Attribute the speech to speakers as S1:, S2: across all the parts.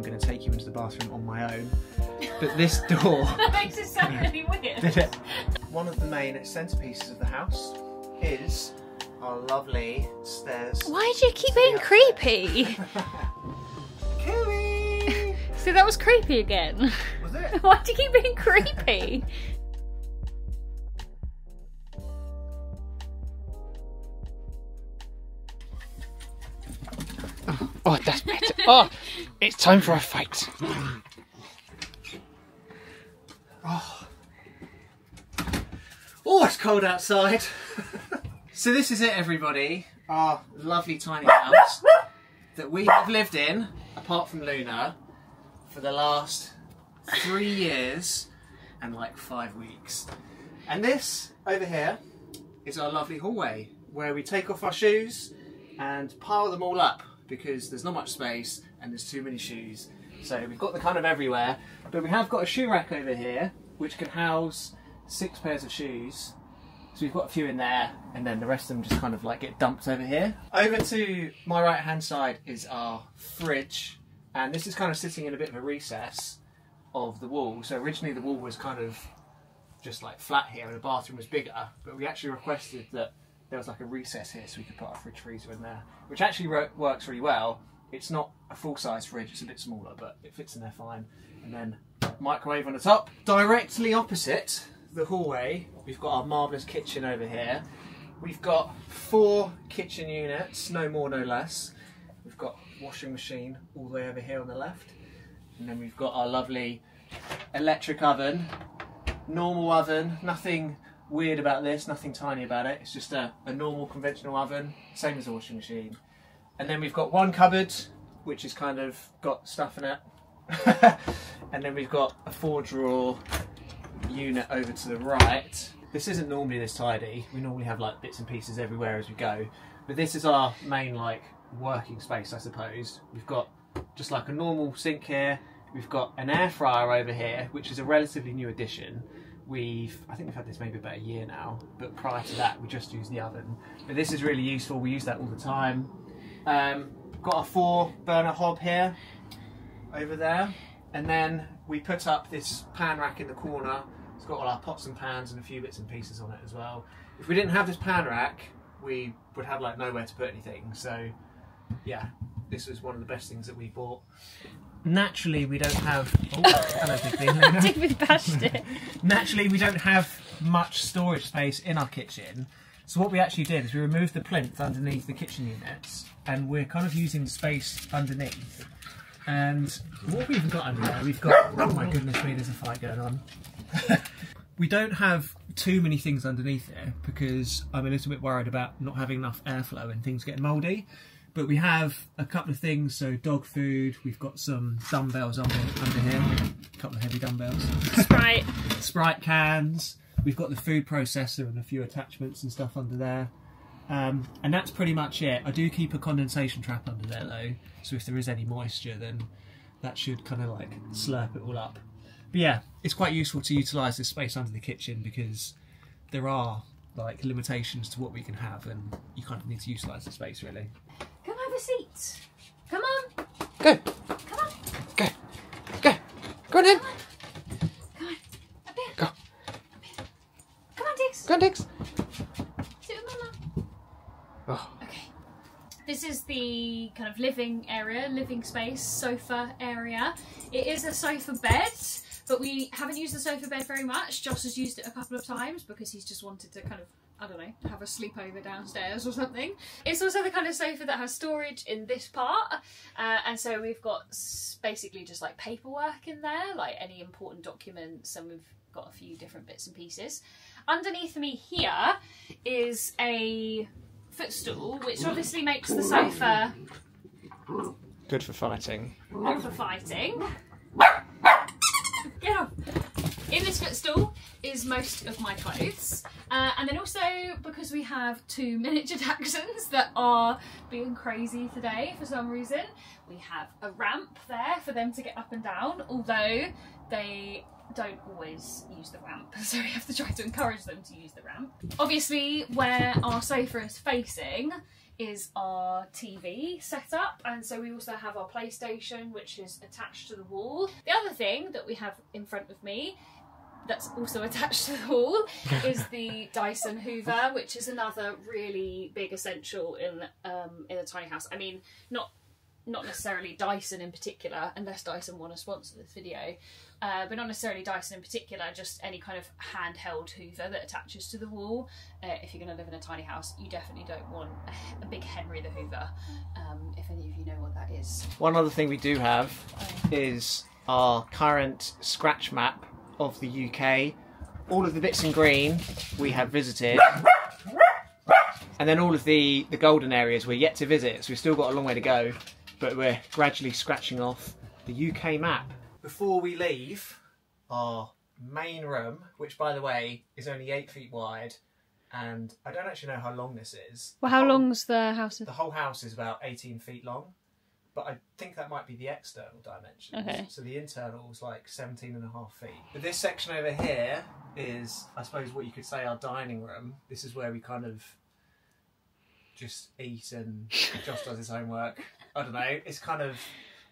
S1: I'm going to take you into the bathroom on my own. But this door,
S2: that makes it sound really weird.
S1: one of the main centerpieces of the house is our lovely stairs.
S2: Why do you keep being creepy?
S1: Kiwi!
S2: so that was creepy again.
S1: Was it?
S2: Why do you keep being creepy?
S3: Oh, that's better. Oh, it's time for a fight.
S1: Oh, oh it's cold outside. so this is it, everybody. Our lovely tiny house that we have lived in, apart from Luna, for the last three years and like five weeks. And this over here is our lovely hallway where we take off our shoes and pile them all up because there's not much space and there's too many shoes. So we've got the kind of everywhere, but we have got a shoe rack over here which can house six pairs of shoes. So we've got a few in there, and then the rest of them just kind of like get dumped over here. Over to my right hand side is our fridge, and this is kind of sitting in a bit of a recess of the wall. So originally the wall was kind of just like flat here, and the bathroom was bigger, but we actually requested that there was like a recess here so we could put our fridge freezer in there, which actually works really well. It's not a full size fridge, it's a bit smaller, but it fits in there fine. And then microwave on the top. Directly opposite the hallway, we've got our marvellous kitchen over here. We've got four kitchen units, no more, no less. We've got washing machine all the way over here on the left. And then we've got our lovely electric oven, normal oven, nothing weird about this, nothing tiny about it. It's just a, a normal conventional oven, same as a washing machine. And then we've got one cupboard, which has kind of got stuff in it. and then we've got a four drawer unit over to the right. This isn't normally this tidy. We normally have like bits and pieces everywhere as we go. But this is our main like working space, I suppose. We've got just like a normal sink here. We've got an air fryer over here, which is a relatively new addition. We've, I think we've had this maybe about a year now, but prior to that we just used the oven. But this is really useful, we use that all the time. Um, got a four burner hob here, over there. And then we put up this pan rack in the corner. It's got all our pots and pans and a few bits and pieces on it as well. If we didn't have this pan rack, we would have like nowhere to put anything. So yeah, this was one of the best things that we bought. Naturally, we don't have. Oh, hello, Digby.
S2: Bashed it.
S1: Naturally, we don't have much storage space in our kitchen. So what we actually did is we removed the plinth underneath the kitchen units, and we're kind of using the space underneath. And what we even got under there? We've got. Oh my goodness me, there's a fight going on. we don't have too many things underneath there because I'm a little bit worried about not having enough airflow and things getting mouldy. But we have a couple of things, so dog food. We've got some dumbbells under, under here, a couple of heavy dumbbells.
S2: Sprite.
S1: Sprite cans. We've got the food processor and a few attachments and stuff under there. Um, and that's pretty much it. I do keep a condensation trap under there though, so if there is any moisture, then that should kind of like slurp it all up. But yeah, it's quite useful to utilise this space under the kitchen because there are like limitations to what we can have, and you kind of need to utilise the space really.
S2: Come have a seat. Come on.
S3: Go,
S2: Come on.
S3: go, go. Go on then.
S2: Come on. Up here.
S3: Go.
S2: Come on, Dix.
S3: Go on, Dix.
S2: Sit with Mama.
S3: Oh,
S2: Okay. This is the kind of living area, living space, sofa area. It is a sofa bed, but we haven't used the sofa bed very much. Josh has used it a couple of times because he's just wanted to kind of, I don't know, have a sleepover downstairs or something. It's also the kind of sofa that has storage in this part, uh, and so we've got basically just like paperwork in there, like any important documents, and we've got a few different bits and pieces. Underneath me here is a footstool, which obviously makes the sofa
S3: good for fighting.
S2: good for fighting. Get off. In this footstool is most of my clothes, uh, and then also because we have two miniature dachshunds that are being crazy today for some reason, we have a ramp there for them to get up and down. Although they don't always use the ramp, so we have to try to encourage them to use the ramp. Obviously, where our sofa is facing is our TV setup, and so we also have our PlayStation, which is attached to the wall. The other thing that we have in front of me that's also attached to the wall is the Dyson Hoover, which is another really big essential in um, in a tiny house. I mean, not not necessarily Dyson in particular, unless Dyson want to sponsor this video, uh, but not necessarily Dyson in particular, just any kind of handheld Hoover that attaches to the wall. Uh, if you're going to live in a tiny house, you definitely don't want a, a big Henry the Hoover, um, if any of you know what that is.
S1: One other thing we do have is our current scratch map of the UK. All of the bits in green we have visited. And then all of the, the golden areas we're yet to visit, so we've still got a long way to go, but we're gradually scratching off the UK map. Before we leave, our main room, which by the way is only eight feet wide, and I don't actually know how long this is.
S2: Well, how long's the house?
S1: The whole house is about 18 feet long, but I think that might be the external dimensions.
S2: Okay.
S1: So the internal is like 17 and a half feet. But this section over here is, I suppose, what you could say our dining room. This is where we kind of just eat and Josh does his homework. I don't know. It's kind of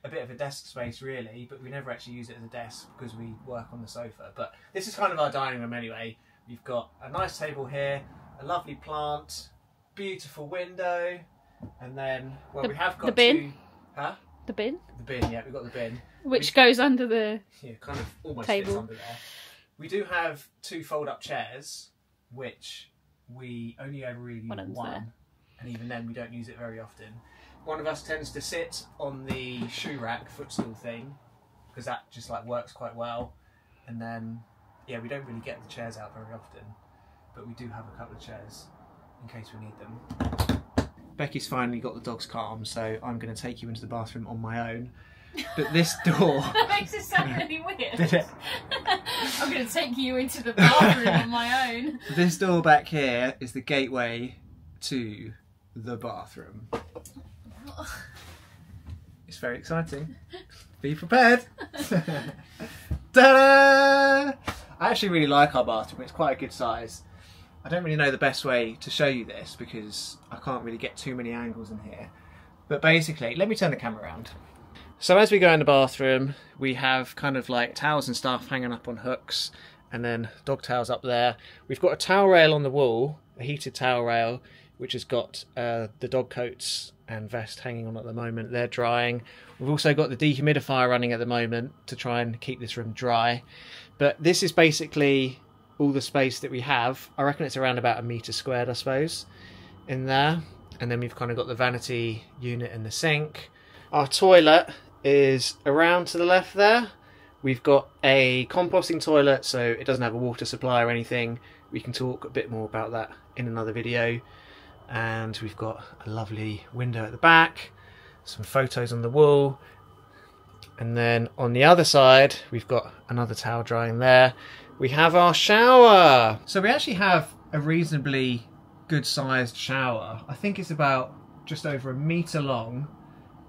S1: a bit of a desk space, really, but we never actually use it as a desk because we work on the sofa. But this is kind of our dining room anyway. We've got a nice table here, a lovely plant, beautiful window, and then well,
S2: The-
S1: we have got
S2: the bin?
S1: two. Huh?
S2: The bin,
S1: The bin, yeah, we've got the bin.
S2: which goes under the.
S1: Yeah, kind of almost
S2: Table.
S1: under there. We do have two fold-up chairs, which we only ever really use
S2: One
S1: one, and even then we don't use it very often. One of us tends to sit on the shoe rack footstool thing because that just like works quite well, and then yeah, we don't really get the chairs out very often, but we do have a couple of chairs in case we need them. Becky's finally got the dogs calm, so I'm going to take you into the bathroom on my own. But this door.
S2: that makes it sound really weird.
S1: Did it?
S2: I'm going to take you into the bathroom on my own.
S1: This door back here is the gateway to the bathroom. It's very exciting. Be prepared. Ta-da! I actually really like our bathroom. It's quite a good size. I don't really know the best way to show you this because I can't really get too many angles in here. But basically, let me turn the camera around. So as we go in the bathroom, we have kind of like towels and stuff hanging up on hooks and then dog towels up there. We've got a towel rail on the wall, a heated towel rail, which has got uh, the dog coats and vest hanging on at the moment. They're drying. We've also got the dehumidifier running at the moment to try and keep this room dry. But this is basically all the space that we have. I reckon it's around about a metre squared, I suppose, in there. And then we've kind of got the vanity unit and the sink. Our toilet is around to the left there. We've got a composting toilet, so it doesn't have a water supply or anything. We can talk a bit more about that in another video. And we've got a lovely window at the back, some photos on the wall. And then on the other side, we've got another towel drying there. We have our shower. So we actually have a reasonably good sized shower. I think it's about just over a metre long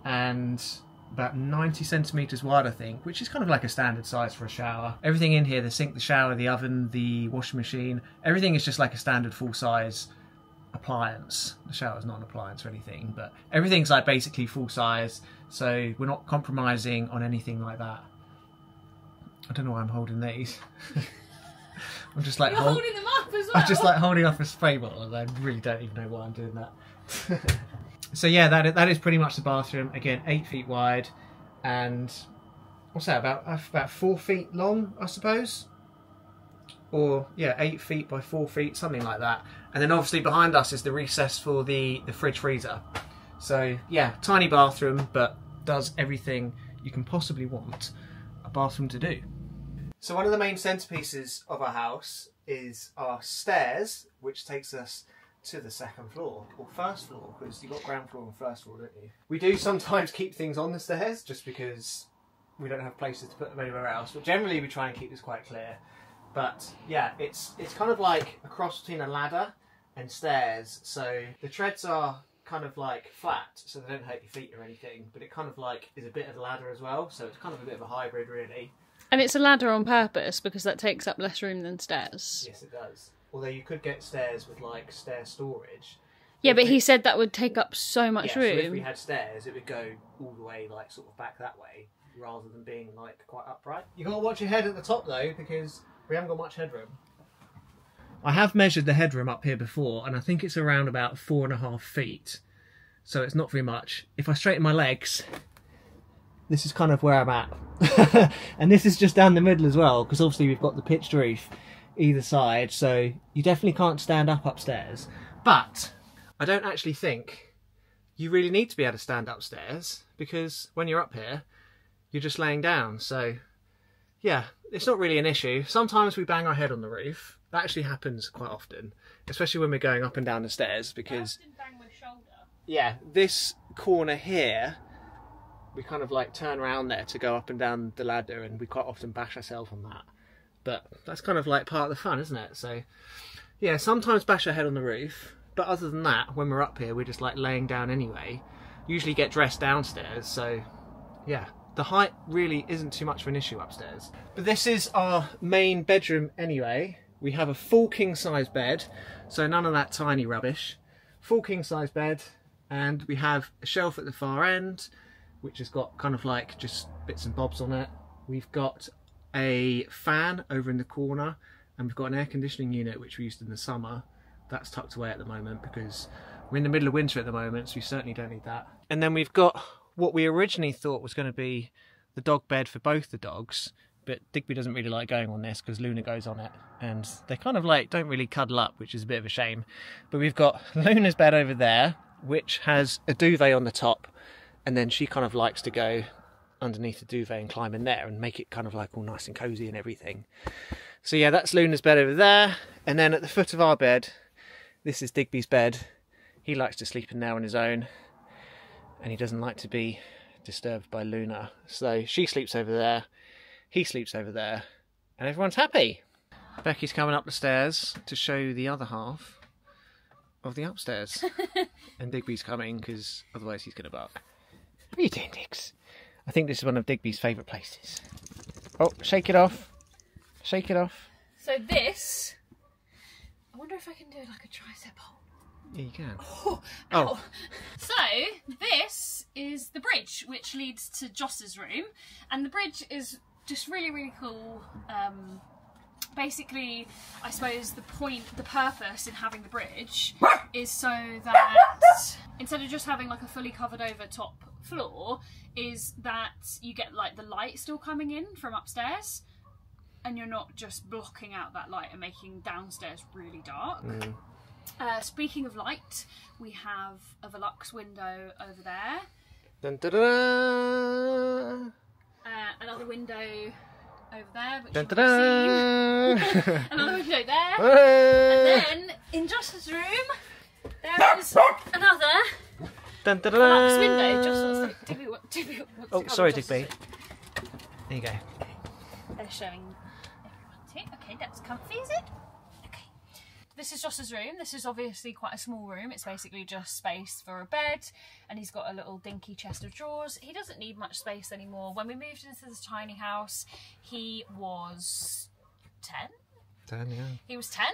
S1: and about 90 centimeters wide, I think, which is kind of like a standard size for a shower. Everything in here the sink, the shower, the oven, the washing machine everything is just like a standard full size appliance. The shower's not an appliance or anything, but everything's like basically full size, so we're not compromising on anything like that. I don't know why I'm holding these. I'm just like
S2: You're
S1: hold-
S2: holding them up as well.
S1: I'm just like holding off a spray bottle, and I really don't even know why I'm doing that. so yeah, that is, that is pretty much the bathroom. Again, eight feet wide, and what's that about? About four feet long, I suppose. Or yeah, eight feet by four feet, something like that. And then obviously behind us is the recess for the the fridge freezer. So yeah, tiny bathroom, but does everything you can possibly want a bathroom to do. So one of the main centerpieces of our house is our stairs, which takes us to the second floor or first floor because you've got ground floor and first floor, don't you? We do sometimes keep things on the stairs just because we don't have places to put them anywhere else. But generally, we try and keep this quite clear. But yeah, it's it's kind of like a cross between a ladder and stairs. So the treads are kind of like flat, so they don't hurt your feet or anything. But it kind of like is a bit of a ladder as well. So it's kind of a bit of a hybrid, really.
S2: And it's a ladder on purpose because that takes up less room than stairs.
S1: Yes, it does. Although you could get stairs with like stair storage.
S2: Yeah, but he said that would take up so much
S1: Yeah, so if we had stairs, it would go all the way like sort of back that way, rather than being like quite upright. You gotta watch your head at the top though, because we haven't got much headroom. I have measured the headroom up here before, and I think it's around about four and a half feet. So it's not very much. If I straighten my legs, this is kind of where I'm at. and this is just down the middle as well, because obviously we've got the pitched roof either side, so you definitely can't stand up upstairs. But I don't actually think you really need to be able to stand upstairs because when you're up here, you're just laying down. So, yeah, it's not really an issue. Sometimes we bang our head on the roof. That actually happens quite often, especially when we're going up and down the stairs because yeah, this corner here, we kind of like turn around there to go up and down the ladder, and we quite often bash ourselves on that. But that's kind of like part of the fun, isn't it? So, yeah, sometimes bash our head on the roof, but other than that, when we're up here, we're just like laying down anyway. Usually get dressed downstairs, so yeah, the height really isn't too much of an issue upstairs. But this is our main bedroom anyway. We have a full king size bed, so none of that tiny rubbish. Full king size bed, and we have a shelf at the far end, which has got kind of like just bits and bobs on it. We've got a fan over in the corner, and we've got an air conditioning unit which we used in the summer. That's tucked away at the moment because we're in the middle of winter at the moment, so we certainly don't need that. And then we've got what we originally thought was going to be the dog bed for both the dogs, but Digby doesn't really like going on this because Luna goes on it, and they kind of like don't really cuddle up, which is a bit of a shame. But we've got Luna's bed over there, which has a duvet on the top, and then she kind of likes to go underneath the duvet and climb in there and make it kind of like all nice and cozy and everything. So yeah, that's Luna's bed over there, and then at the foot of our bed, this is Digby's bed. He likes to sleep in there on his own, and he doesn't like to be disturbed by Luna. So she sleeps over there, he sleeps over there, and everyone's happy. Becky's coming up the stairs to show the other half of the upstairs. and Digby's coming because otherwise he's going to bark. What are you doing, Diggs? I think this is one of Digby's favourite places. Oh, shake it off. Shake it off.
S2: So this, I wonder if I can do like a tricep hold.
S1: Yeah, you can.
S2: Oh,
S1: Oh.
S2: So this is the bridge which leads to Joss's room, and the bridge is just really really cool. Um, basically, I suppose the point, the purpose in having the bridge is so that instead of just having like a fully covered over top floor, is that you get like the light still coming in from upstairs. And you're not just blocking out that light and making downstairs really dark. Uh, speaking of light, we have a Velux window over there,
S1: Dun, dun, dun,
S2: uh, another window over there, which
S1: dun,
S2: you've
S1: dun,
S2: seen, another window there.
S1: and
S2: Then in Joss's room, there is another
S1: dun, dun,
S2: Velux window. Joss wants to, Digby, wa- Digby wants
S1: Oh,
S2: come
S1: sorry, Digby.
S2: room.
S1: There you go.
S2: They're showing everyone too. Okay, that's comfy, is it? This is Joss's room. This is obviously quite a small room. It's basically just space for a bed, and he's got a little dinky chest of drawers. He doesn't need much space anymore. When we moved into this tiny house, he was 10.
S1: Done, yeah.
S2: He was 10,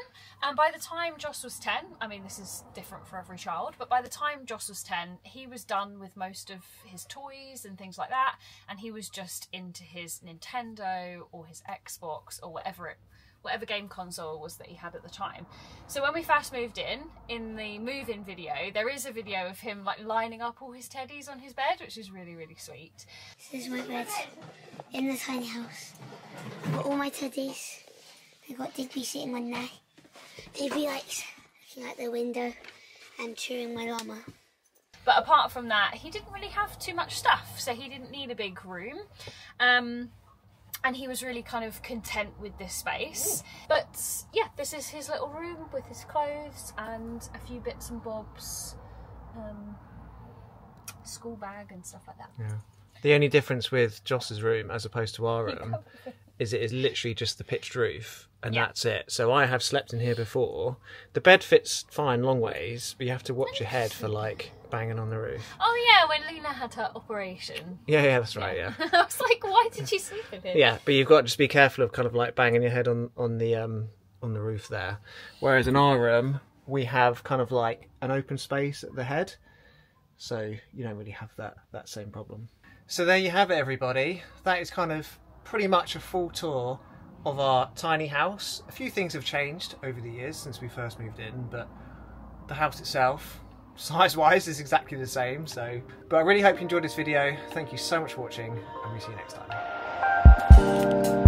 S2: and by the time Joss was 10, I mean, this is different for every child, but by the time Joss was 10, he was done with most of his toys and things like that, and he was just into his Nintendo or his Xbox or whatever it whatever game console was that he had at the time. So when we first moved in, in the move-in video, there is a video of him like lining up all his teddies on his bed, which is really, really sweet.
S4: This is my bed in the tiny house. I've got all my teddies. I've got Digby sitting on there. Digby likes looking out the window and chewing my llama.
S2: But apart from that, he didn't really have too much stuff, so he didn't need a big room. Um, and he was really kind of content with this space. But yeah, this is his little room with his clothes and a few bits and bobs, um, school bag and stuff like that. Yeah.
S1: The only difference with Joss's room as opposed to our room is it is literally just the pitched roof and
S2: Yeah.
S1: that's it. So I have slept in here before. The bed fits fine long ways, but you have to watch your head for like banging on the roof.
S2: Oh yeah, when Luna had her operation.
S1: Yeah, yeah, that's right. Yeah.
S2: I was like, why did she sleep in it?
S1: Yeah, but you've got to just be careful of kind of like banging your head on on the um on the roof there. Whereas in our room, we have kind of like an open space at the head, so you don't really have that that same problem. So there you have it, everybody. That is kind of pretty much a full tour of our tiny house. A few things have changed over the years since we first moved in, but the house itself size wise is exactly the same so but i really hope you enjoyed this video. Thank you so much for watching and we'll see you next time